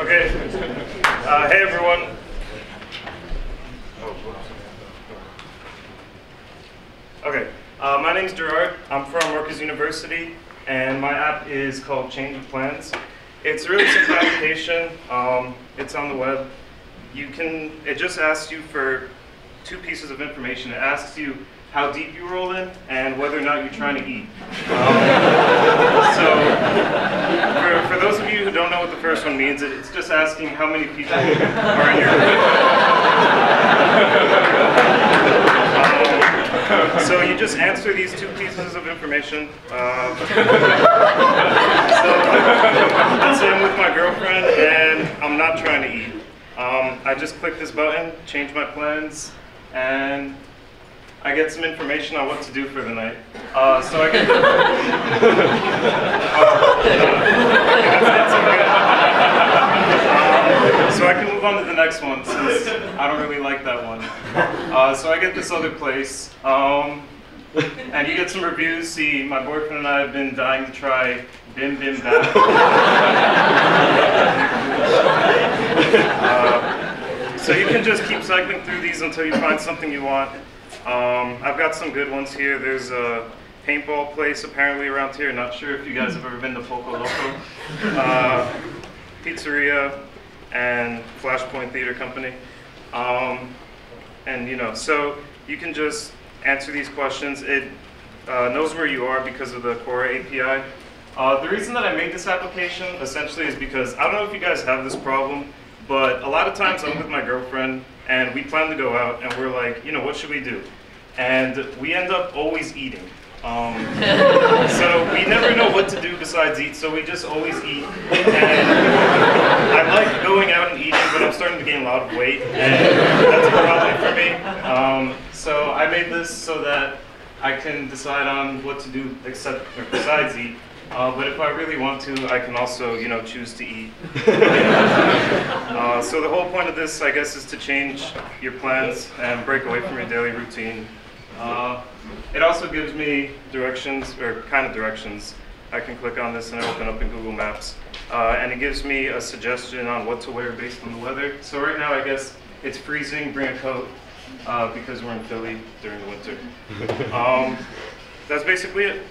Okay. Uh, hey everyone. Okay. Uh, my name's Gerard. I'm from Rutgers University, and my app is called Change of Plans. It's a really simple application. Um, it's on the web. You can. It just asks you for two pieces of information. It asks you how deep you roll in and whether or not you're trying to eat. Um, so, for, for those of you who don't know what the first one means, it- it's just asking how many people are in your Um, So you just answer these two pieces of information. Um, so, I'm with my girlfriend and I'm not trying to eat. Um, I just click this button, change my plans, and I get some information on what to do for the night. Uh, so I get. Oh, that's- that's okay. Um, so I can move on to the next one since I don't really like that one. Uh, so I get this other place, um, and you get some reviews. See, my boyfriend and I have been dying to try Bim Bim Bap. Uh, so you can just keep cycling through these until you find something you want. Um, I've got some good ones here. There's a paintball place apparently around here. Not sure if you guys have ever been to Poco Loco. Uh, pizzeria and Flashpoint Theater Company. Um, and you know, so you can just answer these questions. It uh, knows where you are because of the Quora API. Uh, the reason that I made this application essentially is because I don't know if you guys have this problem, but a lot of times I'm with my girlfriend and we plan to go out and we're like, you know, what should we do? And we end up always eating. Um, so we never know what to do besides eat, so we just always eat. And I like going out and eating, but I'm starting to gain a lot of weight, and that's a problem for me. Um, so I made this so that I can decide on what to do except or besides eat. Uh, but if I really want to, I can also, you know, choose to eat. Uh, so the whole point of this, I guess, is to change your plans and break away from your daily routine. Uh, it also gives me directions, or kind of directions. I can click on this and it'll open up in Google Maps. Uh, and it gives me a suggestion on what to wear based on the weather. So right now, I guess it's freezing, bring a coat, uh, because we're in Philly during the winter. Um, that's basically it.